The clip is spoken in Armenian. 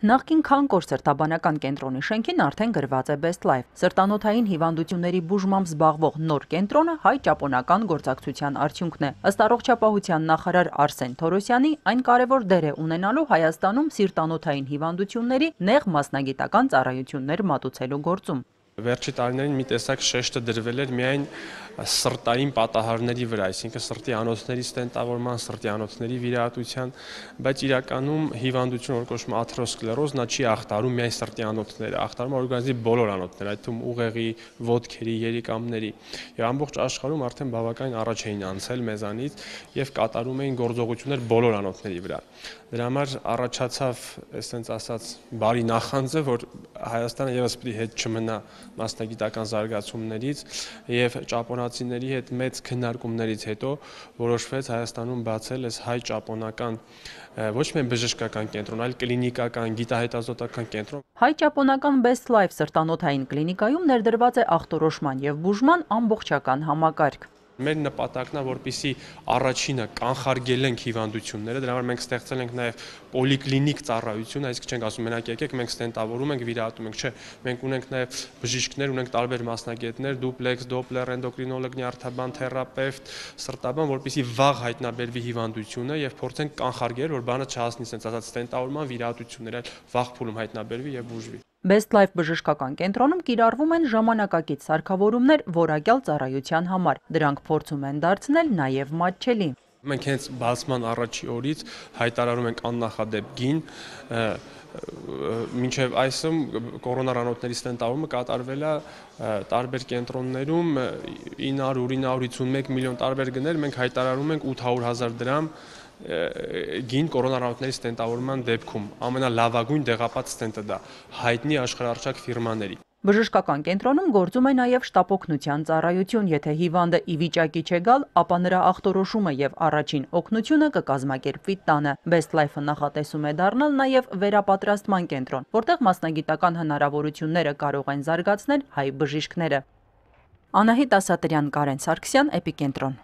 Նախկին Քանկոր սրտաբանական կենտրոնի շենքին արդեն գրված է Best Life։ Սրտանոթային հիվանդությունների բուժմամբ զբաղվող նոր կենտրոնը հայ-ճապոնական գործակցության արդյունքն է։ Ըստ առողջապահության նախարար Արսեն Թորոսյանի, այն կարևոր դեր է ունենալու Հայաստանում սիրտանոթային հիվանդությունների նեղ մասնագիտական ծառայություններ մատուցելու գործում։ Վերջի տարիներին մի տեսակ շեշտը դրվել էր միայն սրտային պատահարների վրա, այսինքն սրտի անոթների ստենտավորման, սրտի անոթների վիրահատության, բայց իրականում հիվանդություն, որ կոչվում է աթերոսկլերոզ, նա չի ախտարում միայն սրտի անոթները, ախտարում օրգանիզմի բոլոր անոթները, այդ թվում ուղեղի, ոտքերի, երիկամների։ Եվ ամբողջ աշխարհում արդեն բավականին առաջ էին անցել մեզանից եւ կատարում էին գործողություններ բոլոր անոթների վրա։ Դրա համար առաջացավ, այսպես ասած, բարի նախանձը, որ Հայաստանը եւս պիտի հետ չմնա մասնագիտական զարգացումներից եւ ճապոնացիների հետ մեծ քննարկումներից հետո որոշվեց Հայաստանում բացել այս հայ-ճապոնական ոչ միայն բժշկական կենտրոն, այլ կլինիկական, գիտահետազոտական կենտրոն։ Հայ-ճապոնական Best Life սրտանոթային կլինիկայում ներդրված է ախտորոշման եւ բուժման ամբողջական համակարգ։ Մեր նպատակն է, որպիսի առաջինը կանխարգելենք հիվանդությունները, դրա համար մենք ստեղծել ենք նաև պոլիկլինիկ ծառայություն, այսինքն չենք ասում մենակ եկեք մենք ստենտավորում ենք, վիրահատում ենք, չէ, մենք ունենք նաև բժիշկներ, ունենք տարբեր մասնագետներ, դուպլեքս, դոպլեր, էնդոկրինոլոգ, նյարդաբան, թերապևտ, սրտաբան, որպիսի վաղ հայտնաբերվի հիվանդությունը եւ փորձենք կանխարգել, որ բանը չհասնի, ասած ստենտավորման վիրահատություններ, այլ վաղ փուլում հայտնաբերվի եւ բուժվի։ Best Life բժշկական կենտրոնում կիրառվում են ժամանակակից սարքավորումներ որակյալ ծառայության համար։ Դրանք փորձում են դարձնել նաև մատչելի։ Մենք հենց բացման առաջի օրից հայտարարում ենք աննախադեպ գին մինչև այսում կորոնարանոթների ստենտավորումը կատարվել է տարբեր կենտրոններում 900-951 միլիոն տարբեր գներ, մենք հայտարարում ենք 800.000 դրամ գին կորոնարանոթների ստենտավորման դեպքում ամենալավագույն դեղապատ ստենտը դա հայտնի աշխարհարչակ ֆիրմաների Բժշկական կենտրոնում գործում է նաև շտապօգնության ծառայություն, եթե հիվանդը ի վիճակի չէ գալ, ապա նրա ախտորոշումը եւ առաջին օգնությունը կկազմակերպվի տանը։ Best Life-ը նախատեսում է դառնալ նաև վերապատրաստման կենտրոն, որտեղ մասնագիտական հնարավորությունները կարող են զարգացնել հայ բժիշկները։ Անահիտ Ասատրյան, Կարեն Սարգսյան, Էպիկենտրոն։